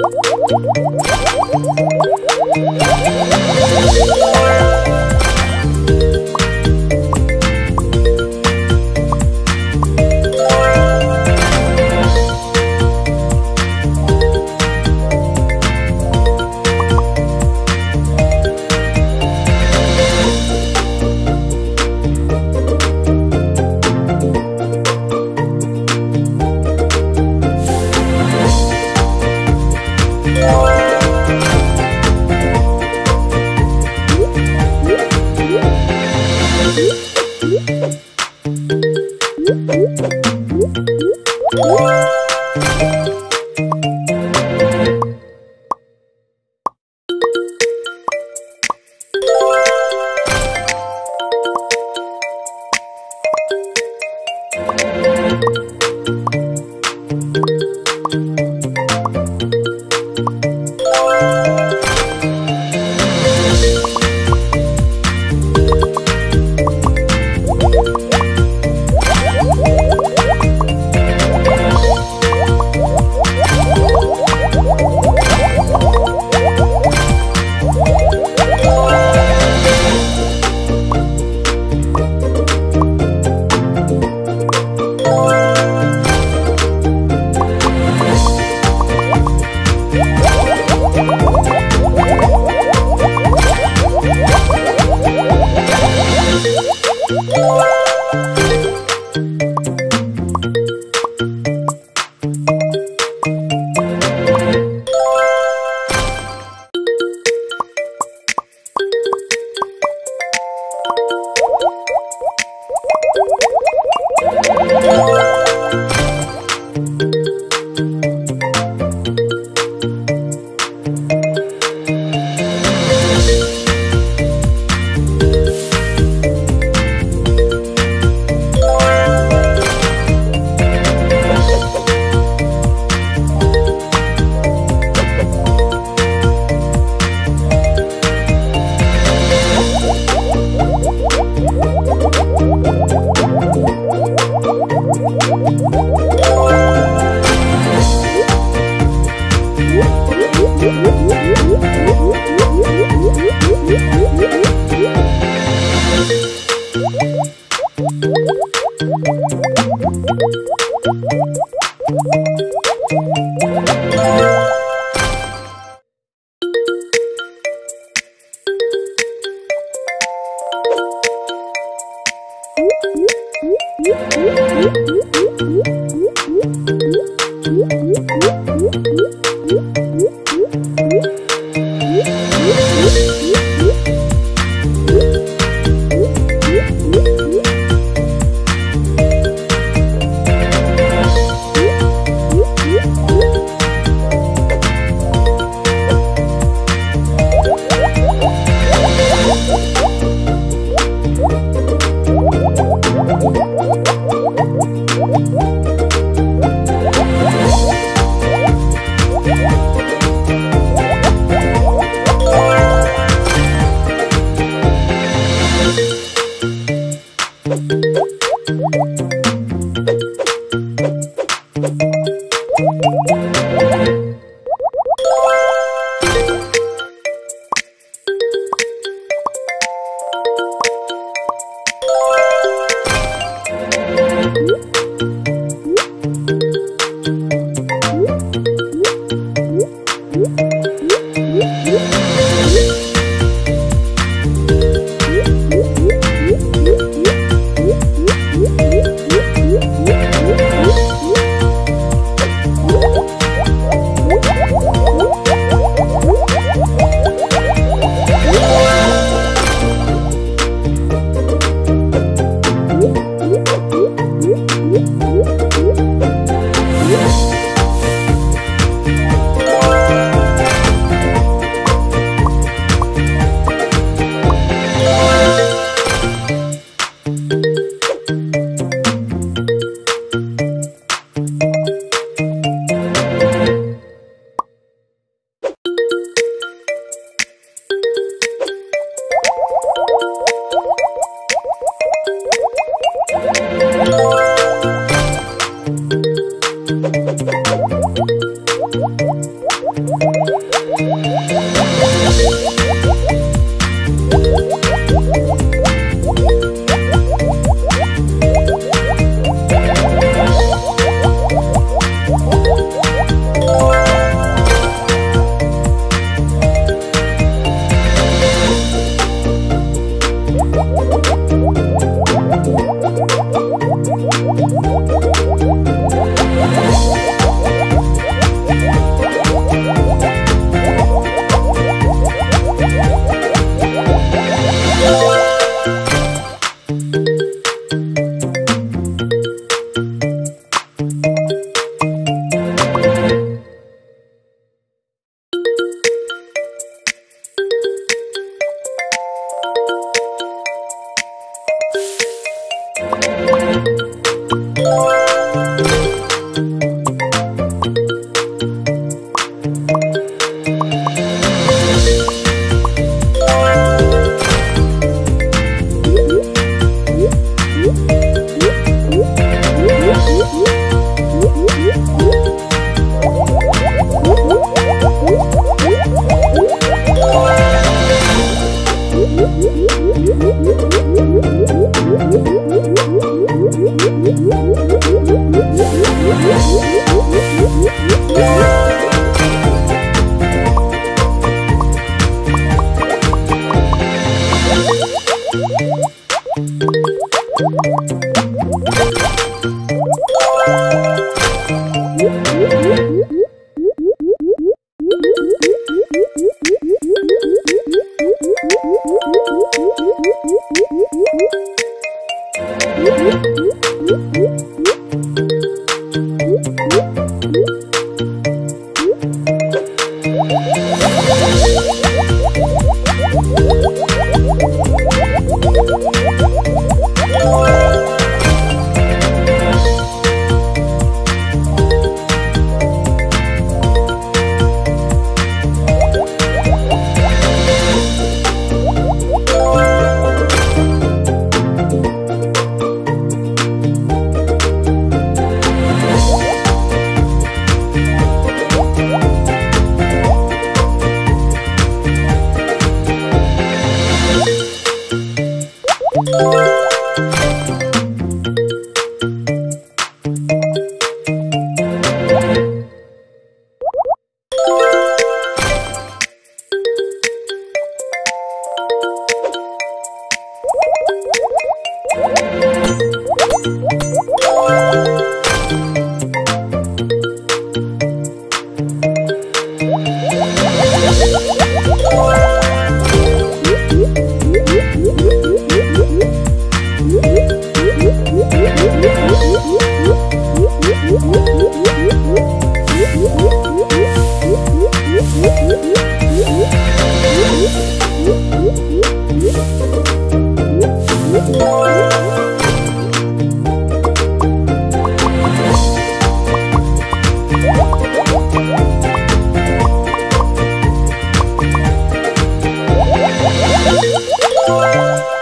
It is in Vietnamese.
Woo! Woo! Música Woo!